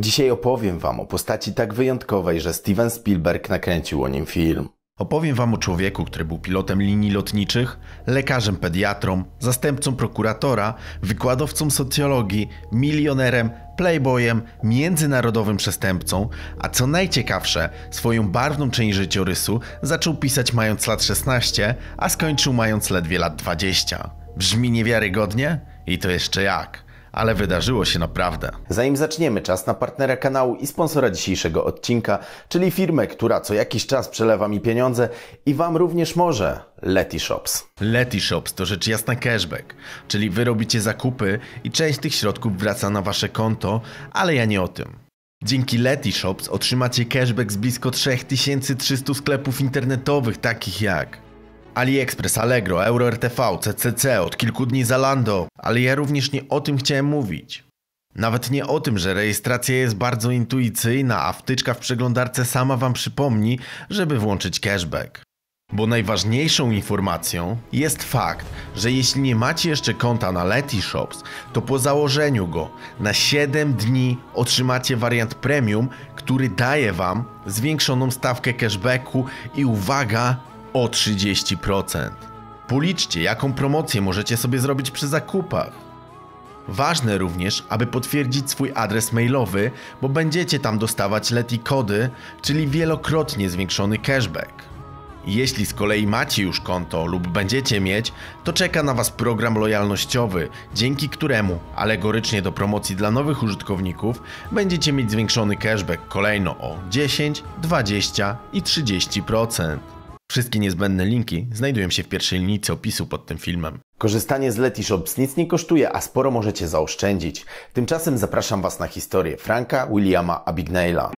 Dzisiaj opowiem Wam o postaci tak wyjątkowej, że Steven Spielberg nakręcił o nim film. Opowiem Wam o człowieku, który był pilotem linii lotniczych, lekarzem pediatrą, zastępcą prokuratora, wykładowcą socjologii, milionerem, playboyem, międzynarodowym przestępcą, a co najciekawsze, swoją barwną część życiorysu zaczął pisać mając lat 16, a skończył mając ledwie lat 20. Brzmi niewiarygodnie? I to jeszcze jak ale wydarzyło się naprawdę. Zanim zaczniemy, czas na partnera kanału i sponsora dzisiejszego odcinka, czyli firmę, która co jakiś czas przelewa mi pieniądze i Wam również może. Leti Shops. Leti Shops to rzecz jasna cashback, czyli wy robicie zakupy i część tych środków wraca na Wasze konto, ale ja nie o tym. Dzięki Leti Shops otrzymacie cashback z blisko 3300 sklepów internetowych, takich jak AliExpress, Allegro, EuroRTV, CCC, od kilku dni Zalando, ale ja również nie o tym chciałem mówić. Nawet nie o tym, że rejestracja jest bardzo intuicyjna, a wtyczka w przeglądarce sama Wam przypomni, żeby włączyć cashback. Bo najważniejszą informacją jest fakt, że jeśli nie macie jeszcze konta na Letyshops, to po założeniu go na 7 dni otrzymacie wariant premium, który daje Wam zwiększoną stawkę cashbacku i uwaga, o 30%. Policzcie, jaką promocję możecie sobie zrobić przy zakupach. Ważne również, aby potwierdzić swój adres mailowy, bo będziecie tam dostawać leti kody, czyli wielokrotnie zwiększony cashback. Jeśli z kolei macie już konto lub będziecie mieć, to czeka na Was program lojalnościowy, dzięki któremu alegorycznie do promocji dla nowych użytkowników będziecie mieć zwiększony cashback kolejno o 10, 20 i 30%. Wszystkie niezbędne linki znajdują się w pierwszej linijce opisu pod tym filmem. Korzystanie z Letyshops nic nie kosztuje, a sporo możecie zaoszczędzić. Tymczasem zapraszam Was na historię Franka Williama Abignale'a.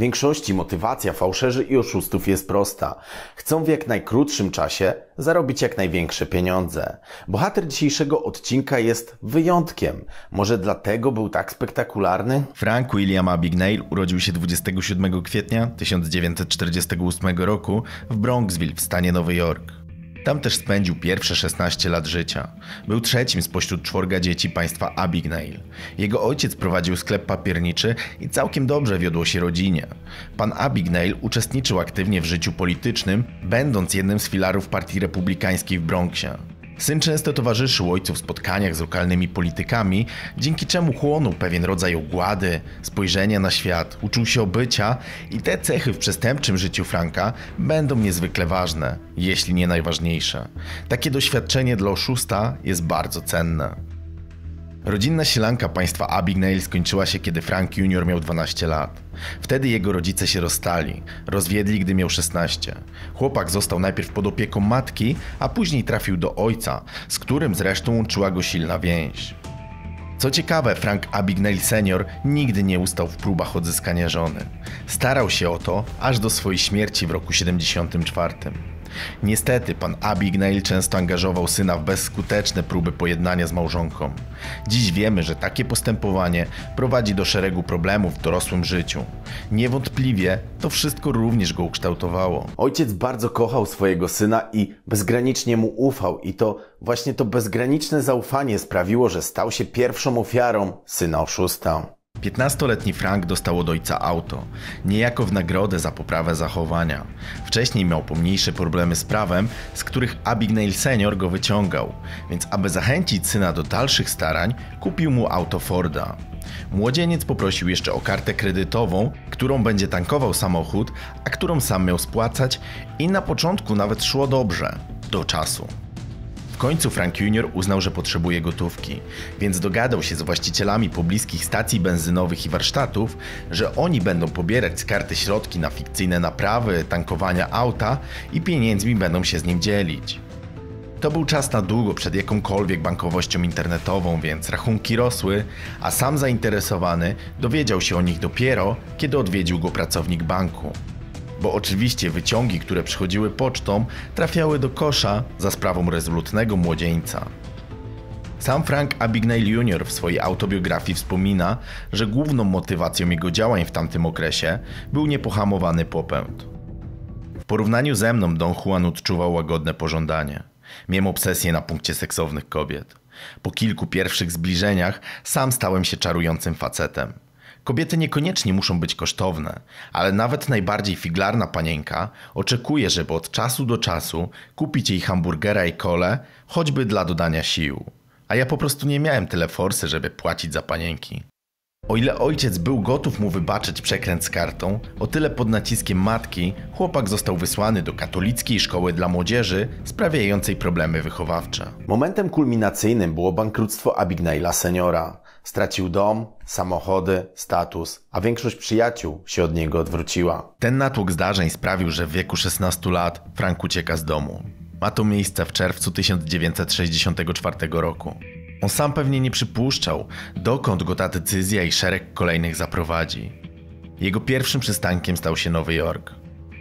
W większości motywacja fałszerzy i oszustów jest prosta. Chcą w jak najkrótszym czasie zarobić jak największe pieniądze. Bohater dzisiejszego odcinka jest wyjątkiem. Może dlatego był tak spektakularny? Frank William Abagnale urodził się 27 kwietnia 1948 roku w Bronxville w stanie Nowy Jork. Tam też spędził pierwsze 16 lat życia. Był trzecim spośród czworga dzieci państwa Abigail. Jego ojciec prowadził sklep papierniczy i całkiem dobrze wiodło się rodzinie. Pan Abigail uczestniczył aktywnie w życiu politycznym, będąc jednym z filarów Partii Republikańskiej w Bronxie. Syn często towarzyszył ojcu w spotkaniach z lokalnymi politykami, dzięki czemu chłonął pewien rodzaj ogłady, spojrzenia na świat, uczył się obycia i te cechy w przestępczym życiu Franka będą niezwykle ważne, jeśli nie najważniejsze. Takie doświadczenie dla oszusta jest bardzo cenne. Rodzinna sielanka państwa Abigail skończyła się, kiedy Frank Jr. miał 12 lat. Wtedy jego rodzice się rozstali, rozwiedli, gdy miał 16. Chłopak został najpierw pod opieką matki, a później trafił do ojca, z którym zresztą łączyła go silna więź. Co ciekawe, Frank Abigail senior nigdy nie ustał w próbach odzyskania żony. Starał się o to aż do swojej śmierci w roku 74. Niestety, pan Abigail często angażował syna w bezskuteczne próby pojednania z małżonką. Dziś wiemy, że takie postępowanie prowadzi do szeregu problemów w dorosłym życiu. Niewątpliwie to wszystko również go ukształtowało. Ojciec bardzo kochał swojego syna i bezgranicznie mu ufał, i to właśnie to bezgraniczne zaufanie sprawiło, że stał się pierwszą ofiarą syna oszusta. 15-letni Frank dostał od ojca auto, niejako w nagrodę za poprawę zachowania. Wcześniej miał pomniejsze problemy z prawem, z których Abigail senior go wyciągał, więc aby zachęcić syna do dalszych starań, kupił mu auto Forda. Młodzieniec poprosił jeszcze o kartę kredytową, którą będzie tankował samochód, a którą sam miał spłacać i na początku nawet szło dobrze, do czasu końcu Frank Jr. uznał, że potrzebuje gotówki, więc dogadał się z właścicielami pobliskich stacji benzynowych i warsztatów, że oni będą pobierać z karty środki na fikcyjne naprawy, tankowania auta i pieniędzmi będą się z nim dzielić. To był czas na długo przed jakąkolwiek bankowością internetową, więc rachunki rosły, a sam zainteresowany dowiedział się o nich dopiero, kiedy odwiedził go pracownik banku bo oczywiście wyciągi, które przychodziły pocztą, trafiały do kosza za sprawą rezolutnego młodzieńca. Sam Frank Abagnale Jr. w swojej autobiografii wspomina, że główną motywacją jego działań w tamtym okresie był niepohamowany popęd. W porównaniu ze mną Don Juan odczuwał łagodne pożądanie. Miałem obsesję na punkcie seksownych kobiet. Po kilku pierwszych zbliżeniach sam stałem się czarującym facetem. Kobiety niekoniecznie muszą być kosztowne, ale nawet najbardziej figlarna panienka oczekuje, żeby od czasu do czasu kupić jej hamburgera i kole, choćby dla dodania sił. A ja po prostu nie miałem tyle forsy, żeby płacić za panienki. O ile ojciec był gotów mu wybaczyć przekręt z kartą, o tyle pod naciskiem matki chłopak został wysłany do katolickiej szkoły dla młodzieży sprawiającej problemy wychowawcze. Momentem kulminacyjnym było bankructwo Abigaila seniora. Stracił dom, samochody, status, a większość przyjaciół się od niego odwróciła. Ten natłok zdarzeń sprawił, że w wieku 16 lat Frank ucieka z domu. Ma to miejsce w czerwcu 1964 roku. On sam pewnie nie przypuszczał, dokąd go ta decyzja i szereg kolejnych zaprowadzi. Jego pierwszym przystankiem stał się Nowy Jork.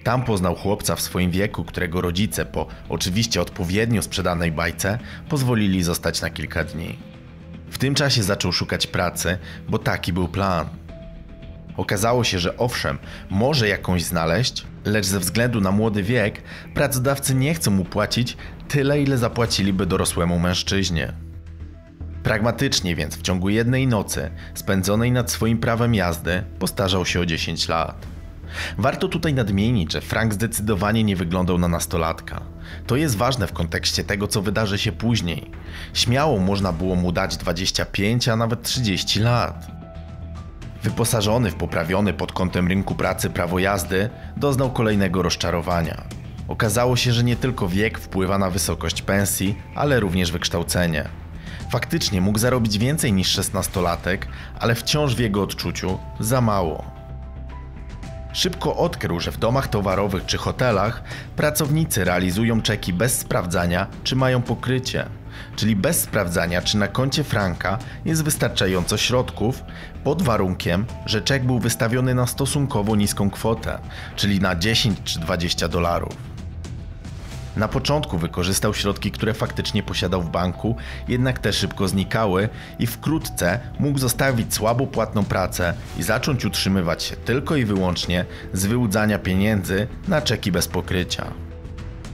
Tam poznał chłopca w swoim wieku, którego rodzice po oczywiście odpowiednio sprzedanej bajce pozwolili zostać na kilka dni. W tym czasie zaczął szukać pracy, bo taki był plan. Okazało się, że owszem, może jakąś znaleźć, lecz ze względu na młody wiek pracodawcy nie chcą mu płacić tyle, ile zapłaciliby dorosłemu mężczyźnie. Pragmatycznie więc w ciągu jednej nocy, spędzonej nad swoim prawem jazdy, postarzał się o 10 lat. Warto tutaj nadmienić, że Frank zdecydowanie nie wyglądał na nastolatka. To jest ważne w kontekście tego, co wydarzy się później. Śmiało można było mu dać 25, a nawet 30 lat. Wyposażony w poprawiony pod kątem rynku pracy prawo jazdy, doznał kolejnego rozczarowania. Okazało się, że nie tylko wiek wpływa na wysokość pensji, ale również wykształcenie. Faktycznie mógł zarobić więcej niż 16-latek, ale wciąż w jego odczuciu za mało. Szybko odkrył, że w domach towarowych czy hotelach pracownicy realizują czeki bez sprawdzania, czy mają pokrycie, czyli bez sprawdzania, czy na koncie Franka jest wystarczająco środków, pod warunkiem, że czek był wystawiony na stosunkowo niską kwotę, czyli na 10 czy 20 dolarów. Na początku wykorzystał środki, które faktycznie posiadał w banku, jednak te szybko znikały i wkrótce mógł zostawić słabo płatną pracę i zacząć utrzymywać się tylko i wyłącznie z wyłudzania pieniędzy na czeki bez pokrycia.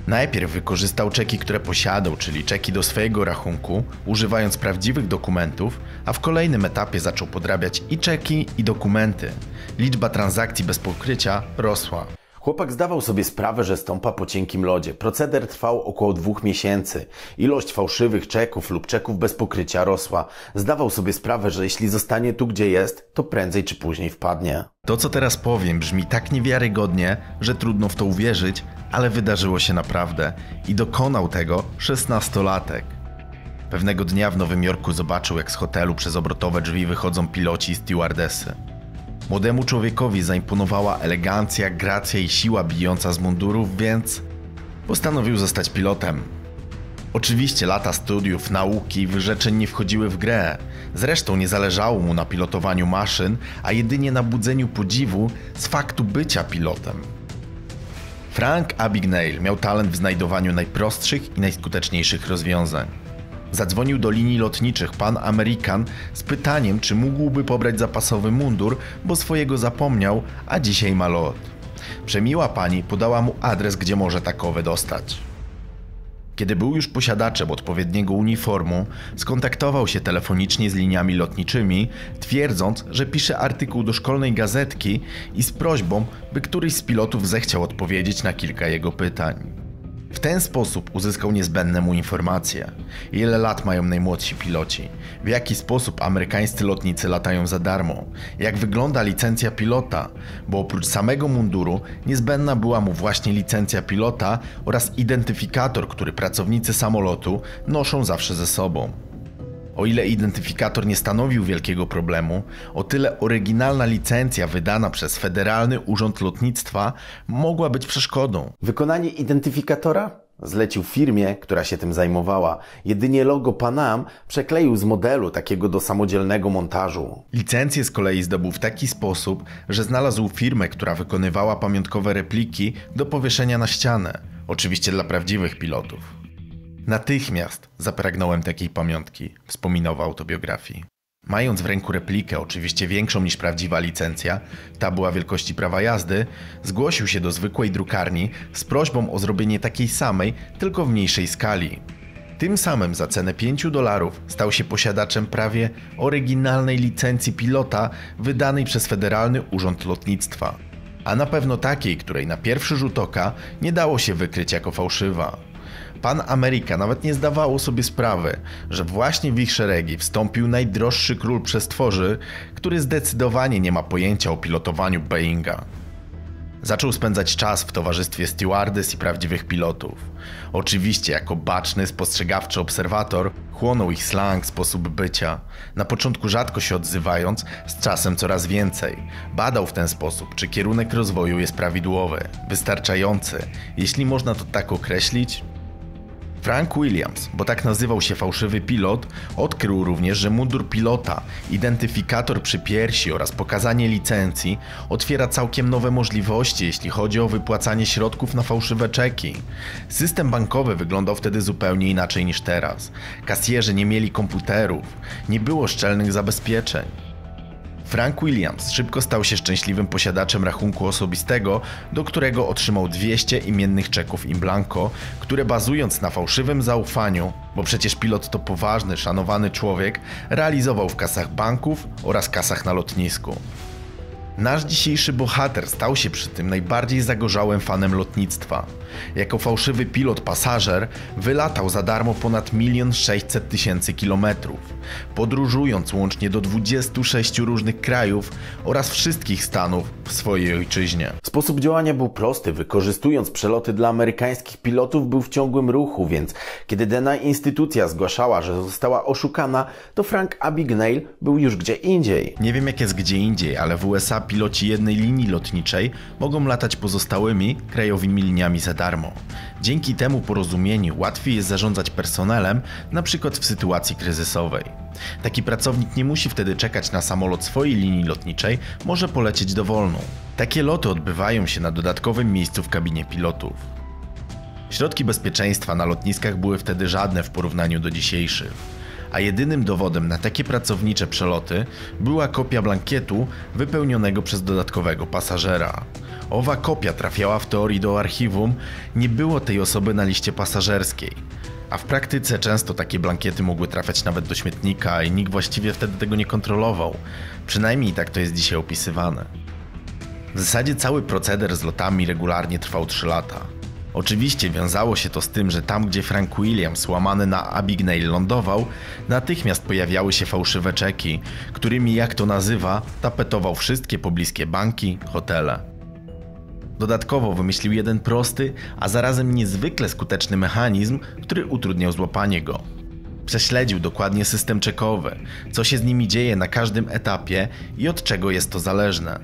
Najpierw wykorzystał czeki, które posiadał, czyli czeki do swojego rachunku, używając prawdziwych dokumentów, a w kolejnym etapie zaczął podrabiać i czeki, i dokumenty. Liczba transakcji bez pokrycia rosła. Chłopak zdawał sobie sprawę, że stąpa po cienkim lodzie. Proceder trwał około dwóch miesięcy. Ilość fałszywych czeków lub czeków bez pokrycia rosła. Zdawał sobie sprawę, że jeśli zostanie tu, gdzie jest, to prędzej czy później wpadnie. To, co teraz powiem, brzmi tak niewiarygodnie, że trudno w to uwierzyć, ale wydarzyło się naprawdę i dokonał tego szesnastolatek. Pewnego dnia w Nowym Jorku zobaczył, jak z hotelu przez obrotowe drzwi wychodzą piloci i stewardesy. Młodemu człowiekowi zaimponowała elegancja, gracja i siła bijąca z mundurów, więc postanowił zostać pilotem. Oczywiście lata studiów, nauki i wyrzeczeń nie wchodziły w grę. Zresztą nie zależało mu na pilotowaniu maszyn, a jedynie na budzeniu podziwu z faktu bycia pilotem. Frank Abagnale miał talent w znajdowaniu najprostszych i najskuteczniejszych rozwiązań. Zadzwonił do linii lotniczych Pan American z pytaniem, czy mógłby pobrać zapasowy mundur, bo swojego zapomniał, a dzisiaj ma lot. Przemiła pani podała mu adres, gdzie może takowe dostać. Kiedy był już posiadaczem odpowiedniego uniformu, skontaktował się telefonicznie z liniami lotniczymi, twierdząc, że pisze artykuł do szkolnej gazetki i z prośbą, by któryś z pilotów zechciał odpowiedzieć na kilka jego pytań. W ten sposób uzyskał niezbędne mu informacje. Ile lat mają najmłodsi piloci? W jaki sposób amerykańscy lotnicy latają za darmo? Jak wygląda licencja pilota? Bo oprócz samego munduru niezbędna była mu właśnie licencja pilota oraz identyfikator, który pracownicy samolotu noszą zawsze ze sobą. O ile identyfikator nie stanowił wielkiego problemu, o tyle oryginalna licencja wydana przez Federalny Urząd Lotnictwa mogła być przeszkodą. Wykonanie identyfikatora zlecił firmie, która się tym zajmowała. Jedynie logo Panam przekleił z modelu takiego do samodzielnego montażu. Licencję z kolei zdobył w taki sposób, że znalazł firmę, która wykonywała pamiątkowe repliki do powieszenia na ścianę. Oczywiście dla prawdziwych pilotów. Natychmiast zapragnąłem takiej pamiątki, wspominał w autobiografii. Mając w ręku replikę, oczywiście większą niż prawdziwa licencja, ta była wielkości prawa jazdy, zgłosił się do zwykłej drukarni z prośbą o zrobienie takiej samej, tylko w mniejszej skali. Tym samym za cenę 5 dolarów stał się posiadaczem prawie oryginalnej licencji pilota wydanej przez Federalny Urząd Lotnictwa. A na pewno takiej, której na pierwszy rzut oka nie dało się wykryć jako fałszywa. Pan Ameryka nawet nie zdawało sobie sprawy, że właśnie w ich szeregi wstąpił najdroższy król przestworzy, który zdecydowanie nie ma pojęcia o pilotowaniu Boeinga. Zaczął spędzać czas w towarzystwie stewardess i prawdziwych pilotów. Oczywiście, jako baczny, spostrzegawczy obserwator, chłonął ich slang, sposób bycia. Na początku rzadko się odzywając, z czasem coraz więcej. Badał w ten sposób, czy kierunek rozwoju jest prawidłowy, wystarczający, jeśli można to tak określić, Frank Williams, bo tak nazywał się fałszywy pilot, odkrył również, że mundur pilota, identyfikator przy piersi oraz pokazanie licencji otwiera całkiem nowe możliwości, jeśli chodzi o wypłacanie środków na fałszywe czeki. System bankowy wyglądał wtedy zupełnie inaczej niż teraz. Kasjerzy nie mieli komputerów, nie było szczelnych zabezpieczeń. Frank Williams szybko stał się szczęśliwym posiadaczem rachunku osobistego, do którego otrzymał 200 imiennych czeków in blanco, które bazując na fałszywym zaufaniu, bo przecież pilot to poważny, szanowany człowiek, realizował w kasach banków oraz kasach na lotnisku. Nasz dzisiejszy bohater stał się przy tym najbardziej zagorzałym fanem lotnictwa. Jako fałszywy pilot pasażer wylatał za darmo ponad 1 600 tysięcy kilometrów, podróżując łącznie do 26 różnych krajów oraz wszystkich stanów w swojej ojczyźnie. Sposób działania był prosty. Wykorzystując przeloty dla amerykańskich pilotów, był w ciągłym ruchu, więc kiedy dana instytucja zgłaszała, że została oszukana, to Frank Abagnale był już gdzie indziej. Nie wiem jak jest gdzie indziej, ale w USA piloci jednej linii lotniczej mogą latać pozostałymi krajowymi liniami za darmo. Dzięki temu porozumieniu łatwiej jest zarządzać personelem, przykład w sytuacji kryzysowej. Taki pracownik nie musi wtedy czekać na samolot swojej linii lotniczej, może polecieć dowolną. Takie loty odbywają się na dodatkowym miejscu w kabinie pilotów. Środki bezpieczeństwa na lotniskach były wtedy żadne w porównaniu do dzisiejszych a jedynym dowodem na takie pracownicze przeloty była kopia blankietu wypełnionego przez dodatkowego pasażera. Owa kopia trafiała w teorii do archiwum, nie było tej osoby na liście pasażerskiej. A w praktyce często takie blankiety mogły trafiać nawet do śmietnika i nikt właściwie wtedy tego nie kontrolował. Przynajmniej tak to jest dzisiaj opisywane. W zasadzie cały proceder z lotami regularnie trwał 3 lata. Oczywiście wiązało się to z tym, że tam gdzie Frank Williams łamany na Abigail lądował, natychmiast pojawiały się fałszywe czeki, którymi jak to nazywa, tapetował wszystkie pobliskie banki, hotele. Dodatkowo wymyślił jeden prosty, a zarazem niezwykle skuteczny mechanizm, który utrudniał złapanie go. Prześledził dokładnie system czekowy, co się z nimi dzieje na każdym etapie i od czego jest to zależne.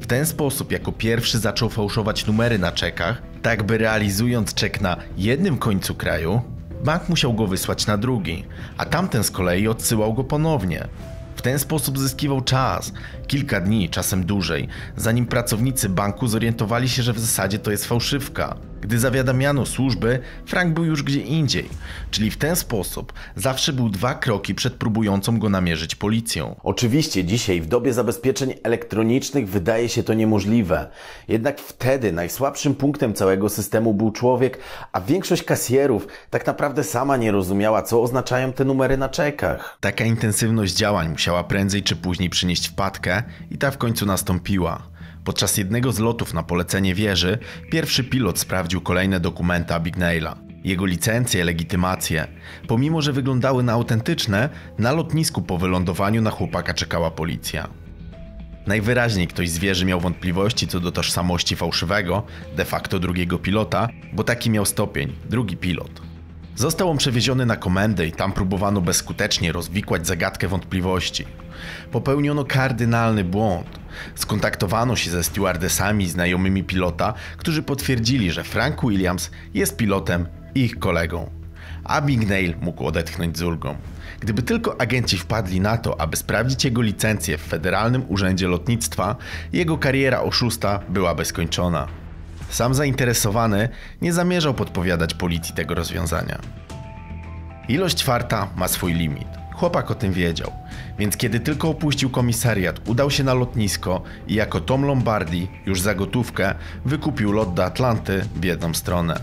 W ten sposób jako pierwszy zaczął fałszować numery na czekach, tak by realizując czek na jednym końcu kraju, bank musiał go wysłać na drugi, a tamten z kolei odsyłał go ponownie. W ten sposób zyskiwał czas, kilka dni, czasem dłużej, zanim pracownicy banku zorientowali się, że w zasadzie to jest fałszywka. Gdy zawiadamiano służby, Frank był już gdzie indziej, czyli w ten sposób zawsze był dwa kroki przed próbującą go namierzyć policją. Oczywiście dzisiaj w dobie zabezpieczeń elektronicznych wydaje się to niemożliwe. Jednak wtedy najsłabszym punktem całego systemu był człowiek, a większość kasjerów tak naprawdę sama nie rozumiała, co oznaczają te numery na czekach. Taka intensywność działań musiała prędzej czy później przynieść wpadkę i ta w końcu nastąpiła. Podczas jednego z lotów na polecenie wieży, pierwszy pilot sprawdził kolejne dokumenty Abignaila. Jego licencje, legitymacje. Pomimo, że wyglądały na autentyczne, na lotnisku po wylądowaniu na chłopaka czekała policja. Najwyraźniej ktoś z wieży miał wątpliwości co do tożsamości fałszywego, de facto drugiego pilota, bo taki miał stopień, drugi pilot. Został on przewieziony na komendę i tam próbowano bezskutecznie rozwikłać zagadkę wątpliwości. Popełniono kardynalny błąd. Skontaktowano się ze stewardesami znajomymi pilota, którzy potwierdzili, że Frank Williams jest pilotem i ich kolegą. Abigail mógł odetchnąć z ulgą. Gdyby tylko agenci wpadli na to, aby sprawdzić jego licencję w Federalnym Urzędzie Lotnictwa, jego kariera oszusta byłaby skończona. Sam zainteresowany nie zamierzał podpowiadać policji tego rozwiązania. Ilość farta ma swój limit. Chłopak o tym wiedział, więc kiedy tylko opuścił komisariat, udał się na lotnisko i jako Tom Lombardi, już za gotówkę, wykupił lot do Atlanty w jedną stronę.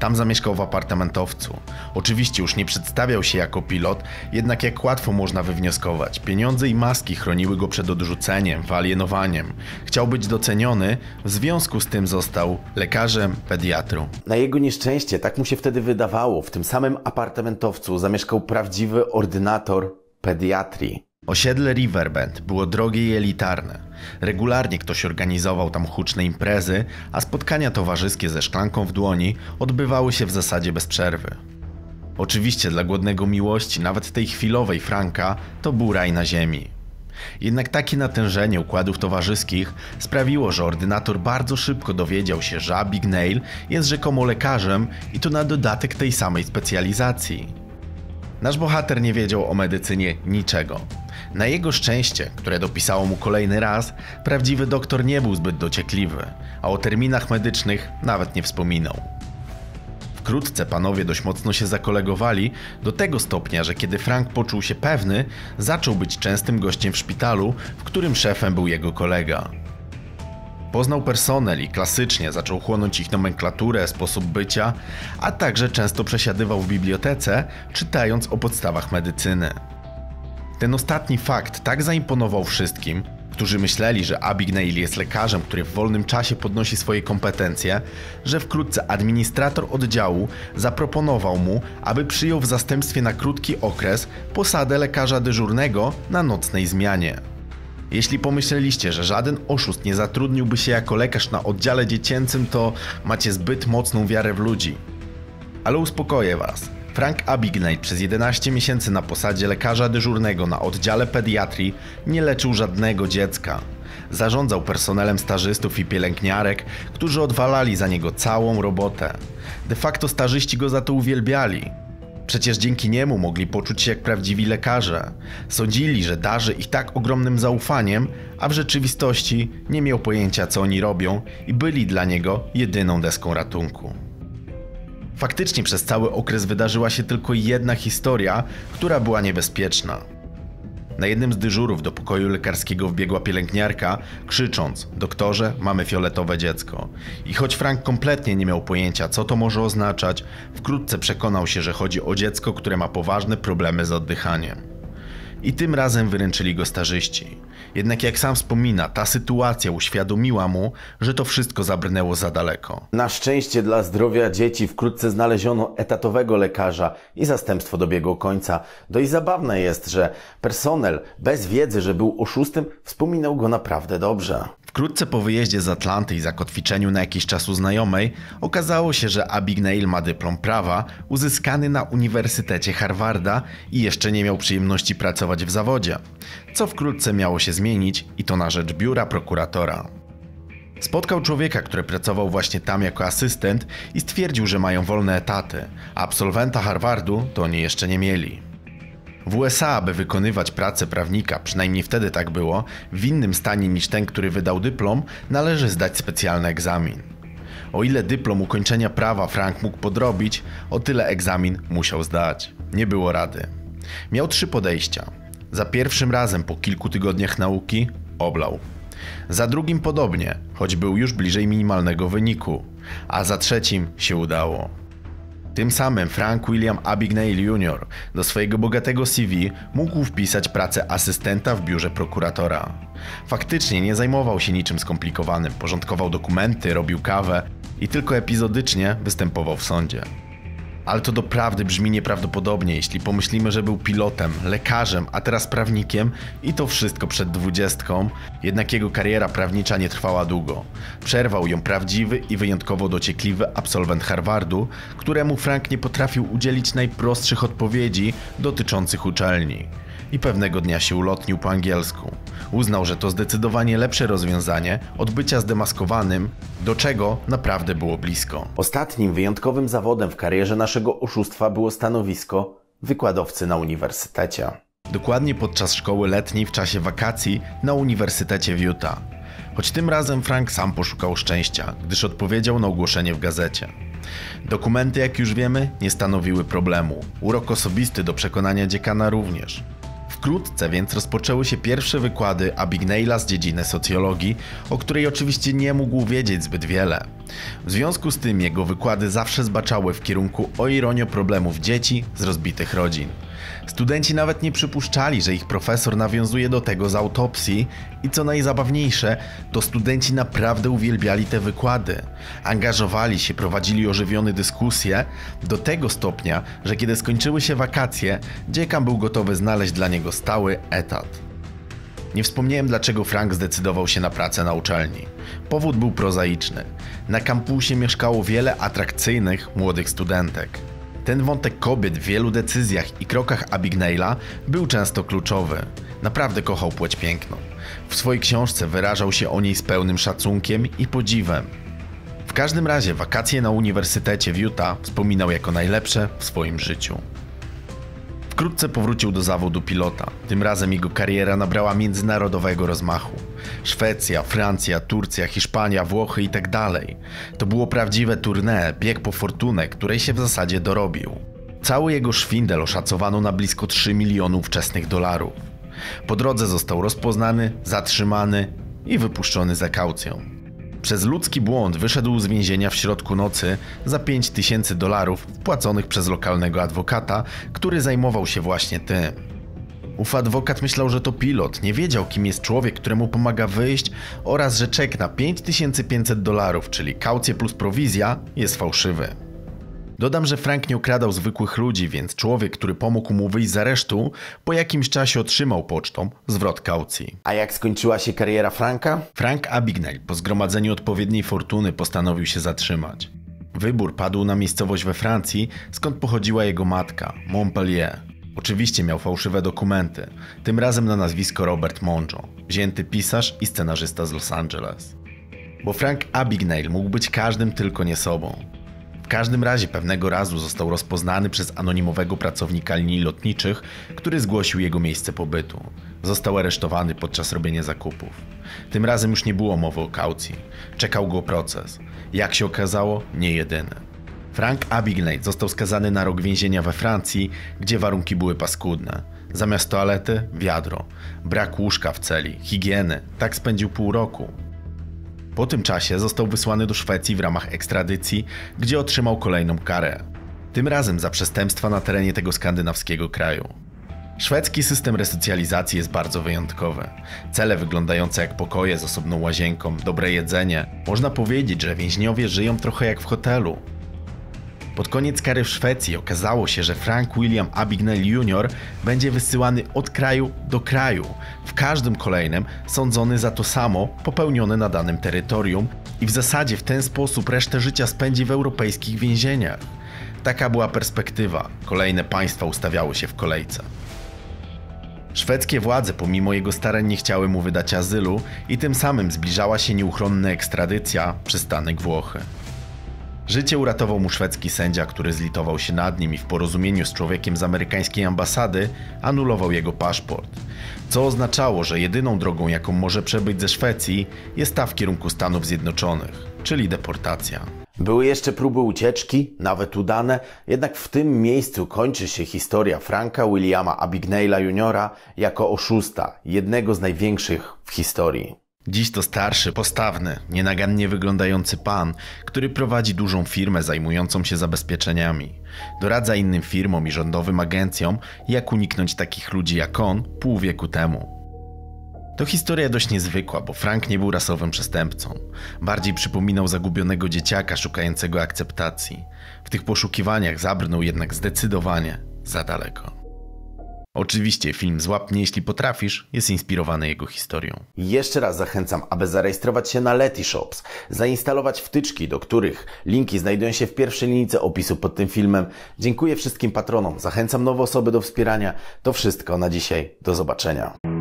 Tam zamieszkał w apartamentowcu. Oczywiście już nie przedstawiał się jako pilot, jednak jak łatwo można wywnioskować, pieniądze i maski chroniły go przed odrzuceniem, wyalienowaniem. Chciał być doceniony, w związku z tym został lekarzem, pediatrą. Na jego nieszczęście, tak mu się wtedy wydawało, w tym samym apartamentowcu zamieszkał prawdziwy ordynator pediatrii. Osiedle Riverbend było drogie i elitarne. Regularnie ktoś organizował tam huczne imprezy, a spotkania towarzyskie ze szklanką w dłoni odbywały się w zasadzie bez przerwy. Oczywiście dla głodnego miłości, nawet tej chwilowej Franka, to był raj na ziemi. Jednak takie natężenie układów towarzyskich sprawiło, że ordynator bardzo szybko dowiedział się, że Abigail jest rzekomo lekarzem i to na dodatek tej samej specjalizacji. Nasz bohater nie wiedział o medycynie niczego. Na jego szczęście, które dopisało mu kolejny raz, prawdziwy doktor nie był zbyt dociekliwy, a o terminach medycznych nawet nie wspominał. Wkrótce panowie dość mocno się zakolegowali do tego stopnia, że kiedy Frank poczuł się pewny, zaczął być częstym gościem w szpitalu, w którym szefem był jego kolega. Poznał personel i klasycznie zaczął chłonąć ich nomenklaturę, sposób bycia, a także często przesiadywał w bibliotece, czytając o podstawach medycyny. Ten ostatni fakt tak zaimponował wszystkim, którzy myśleli, że Abigail jest lekarzem, który w wolnym czasie podnosi swoje kompetencje, że wkrótce administrator oddziału zaproponował mu, aby przyjął w zastępstwie na krótki okres posadę lekarza dyżurnego na nocnej zmianie. Jeśli pomyśleliście, że żaden oszust nie zatrudniłby się jako lekarz na oddziale dziecięcym, to macie zbyt mocną wiarę w ludzi. Ale uspokoję was. Frank Abigney przez 11 miesięcy na posadzie lekarza dyżurnego na oddziale pediatrii nie leczył żadnego dziecka. Zarządzał personelem stażystów i pielęgniarek, którzy odwalali za niego całą robotę. De facto stażyści go za to uwielbiali. Przecież dzięki niemu mogli poczuć się jak prawdziwi lekarze. Sądzili, że darzy ich tak ogromnym zaufaniem, a w rzeczywistości nie miał pojęcia, co oni robią i byli dla niego jedyną deską ratunku. Faktycznie przez cały okres wydarzyła się tylko jedna historia, która była niebezpieczna. Na jednym z dyżurów do pokoju lekarskiego wbiegła pielęgniarka, krzycząc: Doktorze, mamy fioletowe dziecko. I choć Frank kompletnie nie miał pojęcia, co to może oznaczać, wkrótce przekonał się, że chodzi o dziecko, które ma poważne problemy z oddychaniem. I tym razem wyręczyli go starzyści. Jednak jak sam wspomina, ta sytuacja uświadomiła mu, że to wszystko zabrnęło za daleko. Na szczęście dla zdrowia dzieci wkrótce znaleziono etatowego lekarza i zastępstwo dobiegło końca. Dość zabawne jest, że personel bez wiedzy, że był oszustem, wspominał go naprawdę dobrze. Wkrótce po wyjeździe z Atlanty i zakotwiczeniu na jakiś czas u znajomej, okazało się, że Abigail ma dyplom prawa uzyskany na Uniwersytecie Harvarda i jeszcze nie miał przyjemności pracować w zawodzie, co wkrótce miało się zmienić i to na rzecz biura prokuratora. Spotkał człowieka, który pracował właśnie tam jako asystent i stwierdził, że mają wolne etaty, a absolwenta Harvardu to oni jeszcze nie mieli. W USA, aby wykonywać pracę prawnika, przynajmniej wtedy tak było, w innym stanie niż ten, który wydał dyplom, należy zdać specjalny egzamin. O ile dyplom ukończenia prawa Frank mógł podrobić, o tyle egzamin musiał zdać. Nie było rady. Miał trzy podejścia. Za pierwszym razem po kilku tygodniach nauki oblał. Za drugim podobnie, choć był już bliżej minimalnego wyniku, a za trzecim się udało. Tym samym Frank William Abigail Jr. do swojego bogatego CV mógł wpisać pracę asystenta w biurze prokuratora. Faktycznie nie zajmował się niczym skomplikowanym, porządkował dokumenty, robił kawę i tylko epizodycznie występował w sądzie. Ale to doprawdy brzmi nieprawdopodobnie, jeśli pomyślimy, że był pilotem, lekarzem, a teraz prawnikiem i to wszystko przed dwudziestką, jednak jego kariera prawnicza nie trwała długo. Przerwał ją prawdziwy i wyjątkowo dociekliwy absolwent Harvardu, któremu Frank nie potrafił udzielić najprostszych odpowiedzi dotyczących uczelni i pewnego dnia się ulotnił po angielsku. Uznał, że to zdecydowanie lepsze rozwiązanie od bycia zdemaskowanym, do czego naprawdę było blisko. Ostatnim wyjątkowym zawodem w karierze naszego oszustwa było stanowisko wykładowcy na uniwersytecie. Dokładnie podczas szkoły letniej w czasie wakacji na Uniwersytecie w Utah. Choć tym razem Frank sam poszukał szczęścia, gdyż odpowiedział na ogłoszenie w gazecie. Dokumenty, jak już wiemy, nie stanowiły problemu. Urok osobisty do przekonania dziekana również. Wkrótce więc rozpoczęły się pierwsze wykłady Abigneila z dziedziny socjologii, o której oczywiście nie mógł wiedzieć zbyt wiele. W związku z tym jego wykłady zawsze zbaczały w kierunku o ironio problemów dzieci z rozbitych rodzin. Studenci nawet nie przypuszczali, że ich profesor nawiązuje do tego z autopsji i co najzabawniejsze, to studenci naprawdę uwielbiali te wykłady. Angażowali się, prowadzili ożywione dyskusje do tego stopnia, że kiedy skończyły się wakacje, dziekan był gotowy znaleźć dla niego stały etat. Nie wspomniałem, dlaczego Frank zdecydował się na pracę na uczelni. Powód był prozaiczny. Na kampusie mieszkało wiele atrakcyjnych młodych studentek. Ten wątek kobiet w wielu decyzjach i krokach Abigneila był często kluczowy. Naprawdę kochał płeć piękną. W swojej książce wyrażał się o niej z pełnym szacunkiem i podziwem. W każdym razie wakacje na Uniwersytecie w Utah wspominał jako najlepsze w swoim życiu. Wkrótce powrócił do zawodu pilota. Tym razem jego kariera nabrała międzynarodowego rozmachu. Szwecja, Francja, Turcja, Hiszpania, Włochy itd. Tak to było prawdziwe tournée, bieg po fortunę, której się w zasadzie dorobił. Cały jego szwindel oszacowano na blisko 3 milionów wczesnych dolarów. Po drodze został rozpoznany, zatrzymany i wypuszczony za kaucją. Przez ludzki błąd wyszedł z więzienia w środku nocy za 5 tysięcy dolarów wpłaconych przez lokalnego adwokata, który zajmował się właśnie tym. Ów adwokat myślał, że to pilot, nie wiedział kim jest człowiek, któremu pomaga wyjść oraz że czek na 5500 dolarów, czyli kaucję plus prowizja, jest fałszywy. Dodam, że Frank nie okradał zwykłych ludzi, więc człowiek, który pomógł mu wyjść z aresztu, po jakimś czasie otrzymał pocztą zwrot kaucji. A jak skończyła się kariera Franka? Frank Abignel po zgromadzeniu odpowiedniej fortuny postanowił się zatrzymać. Wybór padł na miejscowość we Francji, skąd pochodziła jego matka, Montpellier. Oczywiście miał fałszywe dokumenty, tym razem na nazwisko Robert Monjo, wzięty pisarz i scenarzysta z Los Angeles. Bo Frank Abignale mógł być każdym tylko nie sobą każdym razie pewnego razu został rozpoznany przez anonimowego pracownika linii lotniczych, który zgłosił jego miejsce pobytu. Został aresztowany podczas robienia zakupów. Tym razem już nie było mowy o kaucji. Czekał go proces. Jak się okazało, nie jedyny. Frank Abignate został skazany na rok więzienia we Francji, gdzie warunki były paskudne. Zamiast toalety wiadro, brak łóżka w celi, higieny. Tak spędził pół roku. Po tym czasie został wysłany do Szwecji w ramach ekstradycji, gdzie otrzymał kolejną karę. Tym razem za przestępstwa na terenie tego skandynawskiego kraju. Szwedzki system resocjalizacji jest bardzo wyjątkowy. Cele wyglądające jak pokoje z osobną łazienką, dobre jedzenie. Można powiedzieć, że więźniowie żyją trochę jak w hotelu. Pod koniec kary w Szwecji okazało się, że Frank William Abignell Jr. będzie wysyłany od kraju do kraju, w każdym kolejnym sądzony za to samo popełnione na danym terytorium i w zasadzie w ten sposób resztę życia spędzi w europejskich więzieniach. Taka była perspektywa. Kolejne państwa ustawiały się w kolejce. Szwedzkie władze pomimo jego starań nie chciały mu wydać azylu i tym samym zbliżała się nieuchronna ekstradycja przystanek Włochy. Życie uratował mu szwedzki sędzia, który zlitował się nad nim i w porozumieniu z człowiekiem z amerykańskiej ambasady anulował jego paszport. Co oznaczało, że jedyną drogą, jaką może przebyć ze Szwecji, jest ta w kierunku Stanów Zjednoczonych, czyli deportacja. Były jeszcze próby ucieczki, nawet udane, jednak w tym miejscu kończy się historia Franka Williama Abignale'a Juniora jako oszusta, jednego z największych w historii. Dziś to starszy, postawny, nienagannie wyglądający pan, który prowadzi dużą firmę zajmującą się zabezpieczeniami. Doradza innym firmom i rządowym agencjom, jak uniknąć takich ludzi jak on pół wieku temu. To historia dość niezwykła, bo Frank nie był rasowym przestępcą. Bardziej przypominał zagubionego dzieciaka szukającego akceptacji. W tych poszukiwaniach zabrnął jednak zdecydowanie za daleko. Oczywiście film Złap mnie jeśli potrafisz jest inspirowany jego historią. Jeszcze raz zachęcam, aby zarejestrować się na Letyshops, zainstalować wtyczki, do których linki znajdują się w pierwszej linijce opisu pod tym filmem. Dziękuję wszystkim patronom, zachęcam nowe osoby do wspierania. To wszystko na dzisiaj. Do zobaczenia.